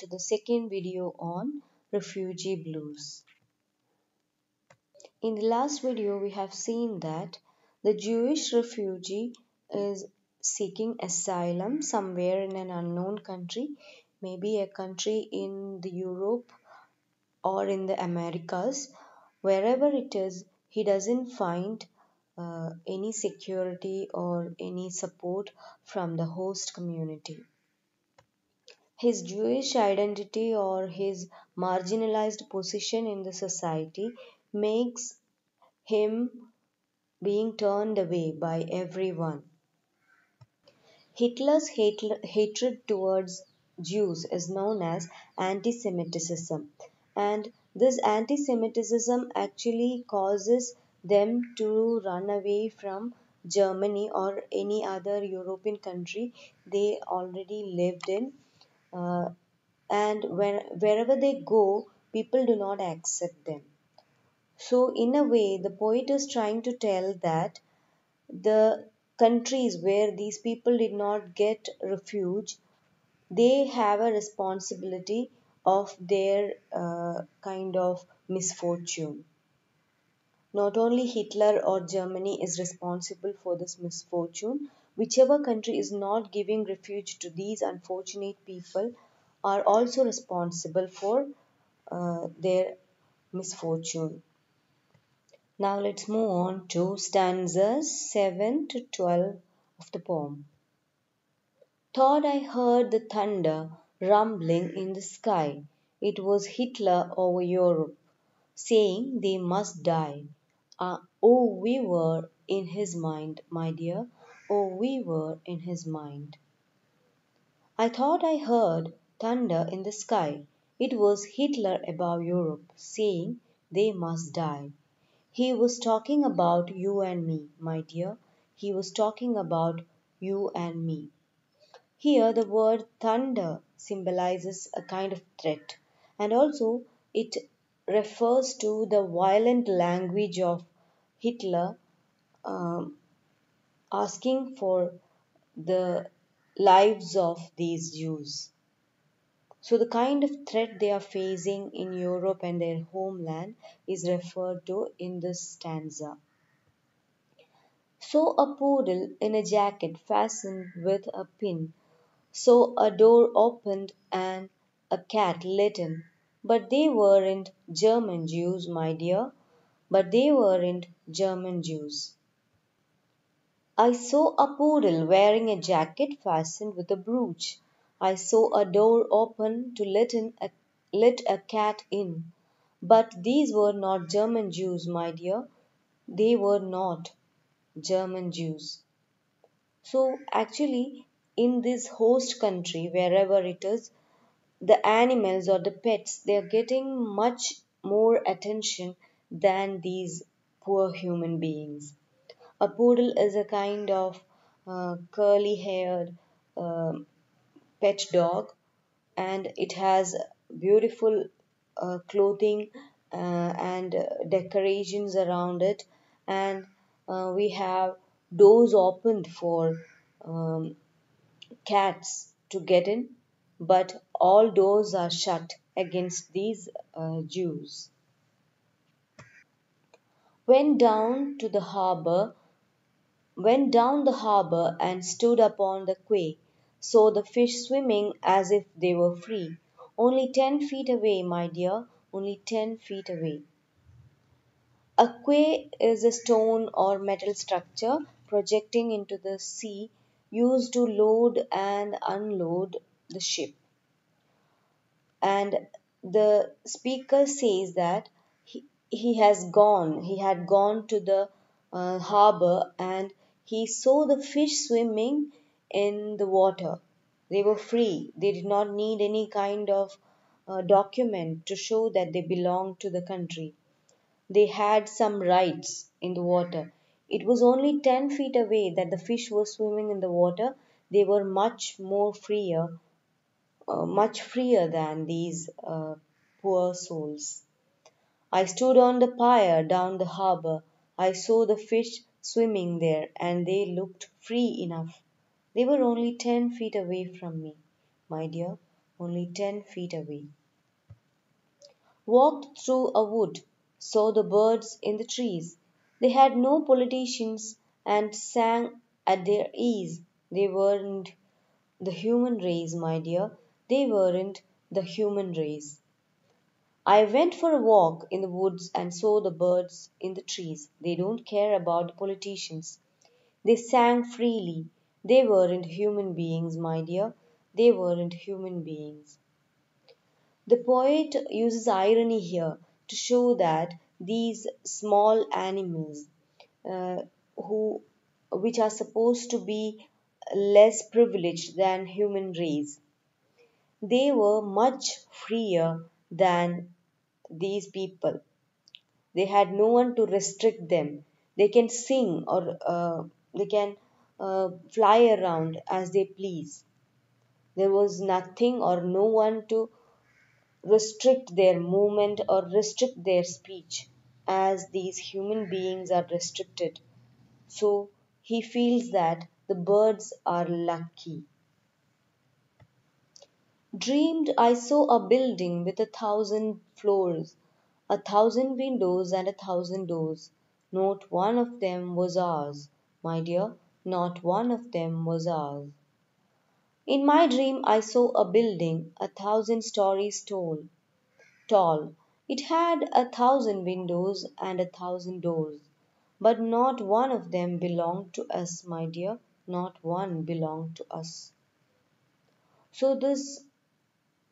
to the second video on refugee blues. In the last video, we have seen that the Jewish refugee is seeking asylum somewhere in an unknown country, maybe a country in the Europe or in the Americas. Wherever it is, he doesn't find uh, any security or any support from the host community. His Jewish identity or his marginalized position in the society makes him being turned away by everyone. Hitler's hatred towards Jews is known as anti Semitism, and this anti Semitism actually causes them to run away from Germany or any other European country they already lived in uh, and when, wherever they go, people do not accept them. So, in a way, the poet is trying to tell that the countries where these people did not get refuge, they have a responsibility of their uh, kind of misfortune. Not only Hitler or Germany is responsible for this misfortune, whichever country is not giving refuge to these unfortunate people are also responsible for uh, their misfortune. Now let's move on to stanzas 7 to 12 of the poem. Thought I heard the thunder rumbling in the sky. It was Hitler over Europe, saying they must die. Uh, oh, we were in his mind, my dear. Oh, we were in his mind. I thought I heard thunder in the sky. It was Hitler above Europe, saying they must die. He was talking about you and me, my dear. He was talking about you and me. Here, the word thunder symbolizes a kind of threat, and also it refers to the violent language of Hitler um, asking for the lives of these Jews. So, the kind of threat they are facing in Europe and their homeland is referred to in this stanza. So, a poodle in a jacket fastened with a pin. So, a door opened and a cat let in. But they weren't German Jews, my dear but they weren't German Jews. I saw a poodle wearing a jacket fastened with a brooch. I saw a door open to let, in a, let a cat in. But these were not German Jews, my dear. They were not German Jews. So, actually, in this host country, wherever it is, the animals or the pets, they are getting much more attention than these poor human beings. A poodle is a kind of uh, curly haired uh, pet dog and it has beautiful uh, clothing uh, and decorations around it. And uh, we have doors opened for um, cats to get in but all doors are shut against these uh, Jews. Went down to the harbour, went down the harbour and stood upon the quay, saw the fish swimming as if they were free. Only ten feet away, my dear, only ten feet away. A quay is a stone or metal structure projecting into the sea used to load and unload the ship. And the speaker says that he he has gone, he had gone to the uh, harbor and he saw the fish swimming in the water. They were free. They did not need any kind of uh, document to show that they belonged to the country. They had some rights in the water. It was only 10 feet away that the fish were swimming in the water. They were much more freer, uh, much freer than these uh, poor souls. I stood on the pier down the harbour. I saw the fish swimming there, and they looked free enough. They were only ten feet away from me, my dear, only ten feet away. Walked through a wood, saw the birds in the trees. They had no politicians and sang at their ease. They weren't the human race, my dear. They weren't the human race. I went for a walk in the woods and saw the birds in the trees. They don't care about the politicians. They sang freely. They weren't human beings, my dear. They weren't human beings. The poet uses irony here to show that these small animals, uh, who, which are supposed to be less privileged than human race, they were much freer than these people. They had no one to restrict them. They can sing or uh, they can uh, fly around as they please. There was nothing or no one to restrict their movement or restrict their speech as these human beings are restricted. So he feels that the birds are lucky. Dreamed I saw a building with a thousand floors, a thousand windows and a thousand doors. Not one of them was ours, my dear, not one of them was ours. In my dream I saw a building a thousand stories tall. Tall. It had a thousand windows and a thousand doors. But not one of them belonged to us, my dear, not one belonged to us. So this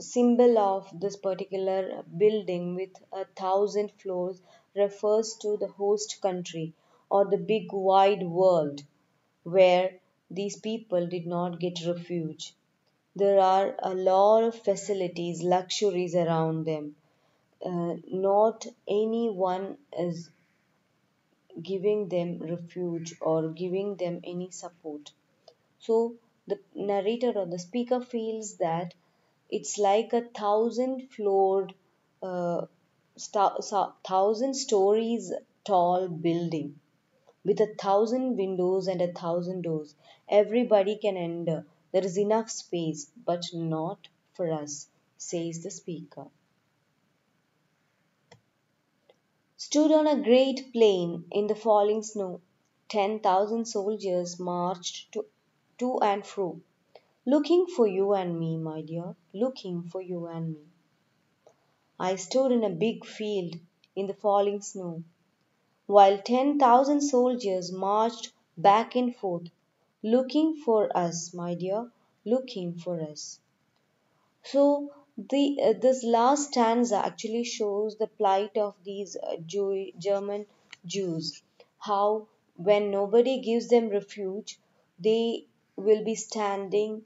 symbol of this particular building with a thousand floors refers to the host country or the big wide world where these people did not get refuge. There are a lot of facilities, luxuries around them. Uh, not anyone is giving them refuge or giving them any support. So the narrator or the speaker feels that it's like a thousand floored, uh, thousand stories tall building with a thousand windows and a thousand doors. Everybody can enter. There is enough space, but not for us, says the speaker. Stood on a great plain in the falling snow, ten thousand soldiers marched to, to and fro Looking for you and me, my dear, looking for you and me. I stood in a big field in the falling snow, while ten thousand soldiers marched back and forth, looking for us, my dear, looking for us. So the uh, this last stanza actually shows the plight of these uh, Jew, German Jews, how when nobody gives them refuge, they will be standing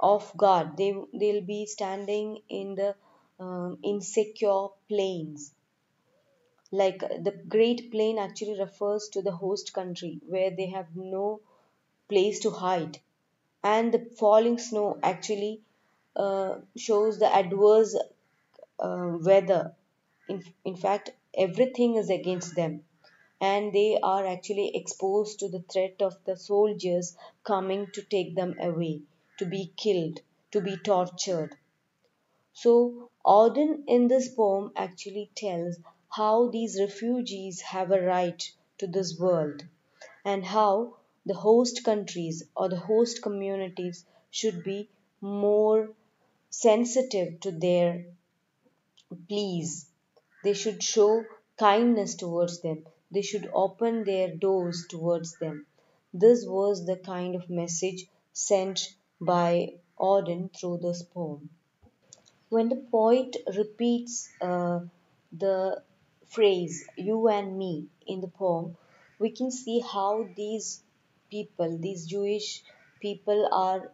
of God. They they'll be standing in the um, insecure plains. Like the Great Plain actually refers to the host country where they have no place to hide, and the falling snow actually uh, shows the adverse uh, weather. In, in fact, everything is against them and they are actually exposed to the threat of the soldiers coming to take them away to be killed, to be tortured. So, Auden in this poem actually tells how these refugees have a right to this world and how the host countries or the host communities should be more sensitive to their pleas. They should show kindness towards them. They should open their doors towards them. This was the kind of message sent by Auden through this poem. When the poet repeats uh, the phrase you and me in the poem, we can see how these people, these Jewish people, are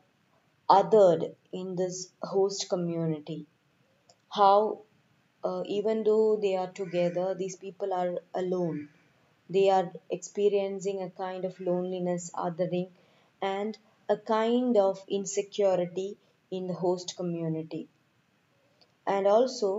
othered in this host community. How, uh, even though they are together, these people are alone. They are experiencing a kind of loneliness, othering, and a kind of insecurity in the host community and also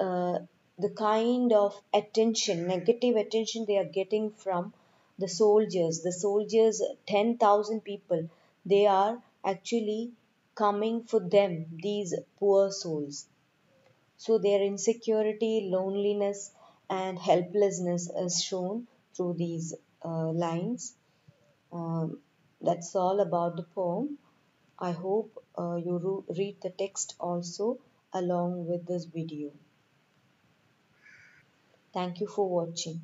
uh, the kind of attention negative attention they are getting from the soldiers the soldiers 10000 people they are actually coming for them, these poor souls. So their insecurity, loneliness, and helplessness is shown through these uh, lines. Um, that's all about the poem. I hope uh, you read the text also along with this video. Thank you for watching.